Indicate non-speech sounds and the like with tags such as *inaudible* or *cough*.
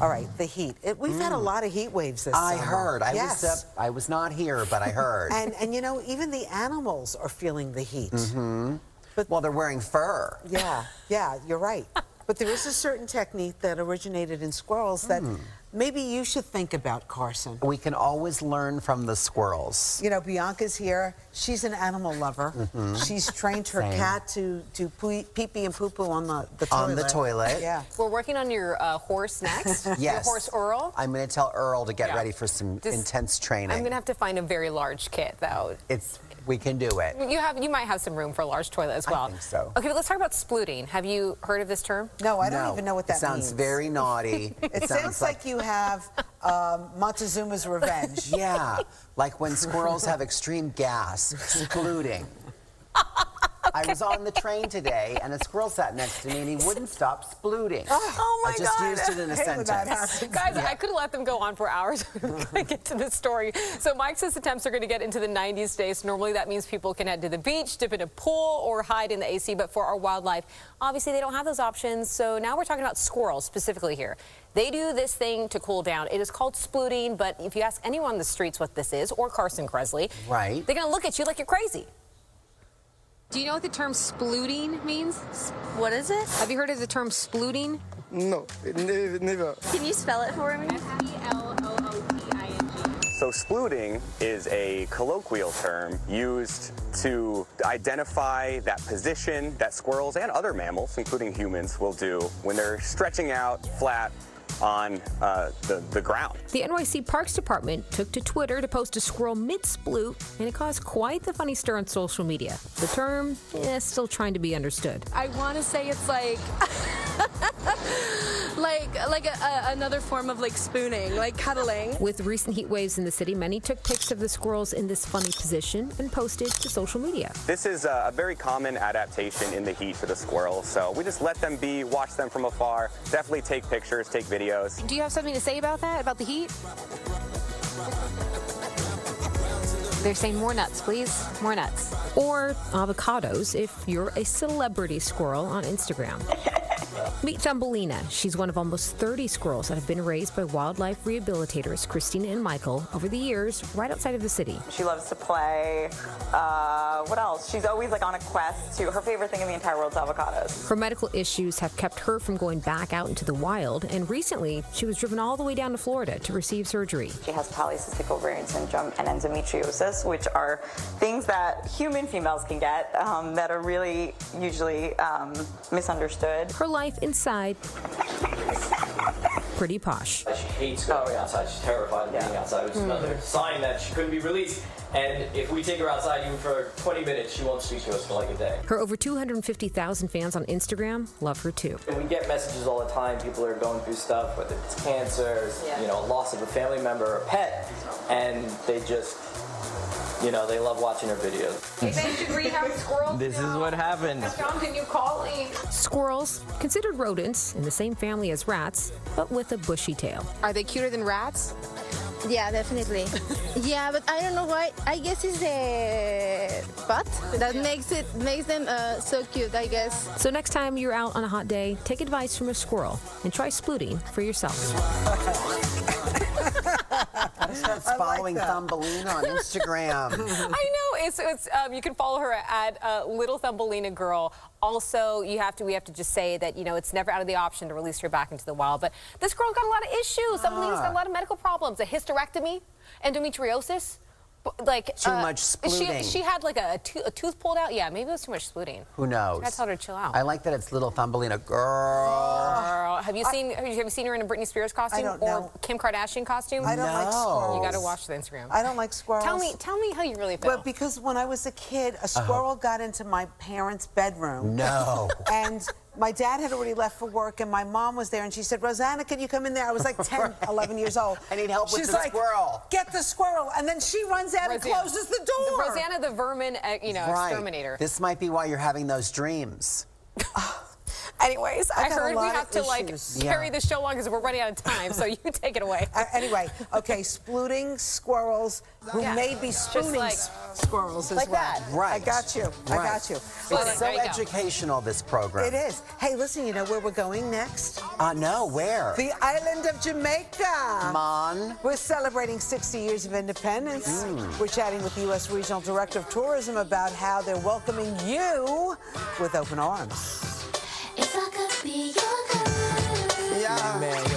All right, the heat. It, we've had a lot of heat waves this year. I summer. heard. I yes. was uh, I was not here, but I heard. *laughs* and and you know, even the animals are feeling the heat. Mm-hmm. But well, they're wearing fur. yeah, yeah, you're right. But there is a certain technique that originated in squirrels that Hmm. maybe you should think about, Carson. We can always learn from the squirrels. You know, Bianca's here. She's an animal lover. She's trained her. Cat to do pee pee and poo poo on the, the toilet. On the toilet. Yeah. We're working on your uh, horse next. *laughs* Your horse Earl. I'm going to tell Earl to get Yeah. ready for some This- intense training. I'm gonna have to find a very large kit though. It's we can do it. You have you might have some room for a large toilet as well. I well. think so. Okay, but let's talk about splooting. Have you heard of this term? No, I don't No, even know what that it sounds means. very naughty. *laughs* It sounds like you have um, Montezuma's revenge. *laughs* Yeah, like when squirrels have extreme gas, splooting. I was on the train today, and a squirrel sat next to me, and he wouldn't stop splooting. Oh, oh my I just God. used it in a hate that sentence. happens. Guys, I could have let them go on for hours. *laughs* We're to get to this story. So Mike says the temps are going to get into the 90s today. So normally that means people can head to the beach, dip in a pool, or hide in the AC. But for our wildlife, obviously they don't have those options. So now we're talking about squirrels specifically here. They do this thing to cool down. It is called splooting. But if you ask anyone on the streets what this is, or Carson Kressley, Right. they're going to look at you like you're crazy. Do you know what the term splooting means? What is it? Have you heard of the term splooting? No, never. never. Can you spell it for me? So splooting is a colloquial term used to identify that position that squirrels and other mammals, including humans, will do when they're stretching out flat on uh, the, the ground. The NYC Parks Department took to Twitter to post a squirrel mid-sploot, and it caused quite the funny stir on social media. The term is still trying to be understood. I want to say it's like *laughs* *laughs* like like a, a, another form of like spooning, like cuddling. With recent heat waves in the city, many took pics of the squirrels in this funny position and posted to social media. This is a, a very common adaptation in the heat for the squirrel, so we just let them be, watch them from afar, definitely take pictures, take videos. Do you have something to say about that, about the heat? They're saying more nuts, please. More nuts. Or avocados if you're a celebrity squirrel on Instagram. *laughs* Meet Thumbelina. She's one of almost 30 squirrels that have been raised by wildlife rehabilitators Christina and Michael over the years right outside of the city. She loves to play. Uh, what else? She's always like on a quest to. Her favorite thing in the entire world is avocados. Her medical issues have kept her from going back out into the wild, and recently she was driven all the way down to Florida to receive surgery. She has polycystic ovarian syndrome and endometriosis, which are things that human females can get um, that are really usually um, misunderstood. Her life inside, pretty posh. She hates going outside. She's terrified of being outside, which is another mm-hmm. sign that she couldn't be released. And if we take her outside even for 20 minutes, she won't speak to us for like a day. Her over 250,000 fans on Instagram love her too. And we get messages all the time. People are going through stuff, whether it's cancer, you know, loss of a family member or a pet, and they just, you know, they love watching her videos. This is what happened. Squirrels, considered rodents in the same family as rats, but with a bushy tail. Are they cuter than rats? Yeah, definitely. *laughs* yeah, but I don't know why. I guess it's the butt that makes it makes them uh, so cute. I guess. So next time you're out on a hot day, take advice from a squirrel and try splooting for yourself. *laughs* Starts *laughs* following Thumbelina on Instagram. *laughs* I know. It's, it's um, you can follow her at uh, Little Thumbelina Girl. Also, you have to we have to just say that you know it's never out of the option to release her back into the wild. But this girl's got a lot of issues. Thumbelina's got a lot of medical problems. A hysterectomy, endometriosis. Like Too uh, much She, splooting. she had like a, to- a tooth pulled out. Yeah, maybe it was too much splooting. Who knows? I told her to chill out. I like that it's little Thumbelina girl. Girl, have you seen have you, have you seen her in a Britney Spears costume or know. Kim Kardashian costume? I don't like squirrels. You got to watch the Instagram. I don't like squirrels. Tell me, tell me how you really feel. But because when I was a kid, a squirrel got into my parents' bedroom. No. And my dad had already left for work, and my mom was there, and she said, Rosanna, can you come in there? I was like *laughs* 10, 11 years old. I need help with She's the like, squirrel. Get the squirrel. And then she runs out Rosanna. and closes the door. Rosanna the vermin, uh, you know, right. exterminator. This might be why you're having those dreams. *laughs* Anyways, I, I heard we have of to like issues. carry Yeah. the show on because we're running out of time. So you *laughs* take it away. Uh, anyway, okay, splooting squirrels who Yeah. may be spooning like- squirrels as Like well. that. Right. I got you. I got you. Spooning. It's so There you go. educational, this program. It is. Hey, listen, you know where we're going next? Uh, no, where? The island of Jamaica. Mon. We're celebrating 60 years of independence. We're chatting with the U.S. Regional Director of Tourism about how they're welcoming you with open arms. If I could be your girl. Yeah. Man.